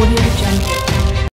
Audio Jungle.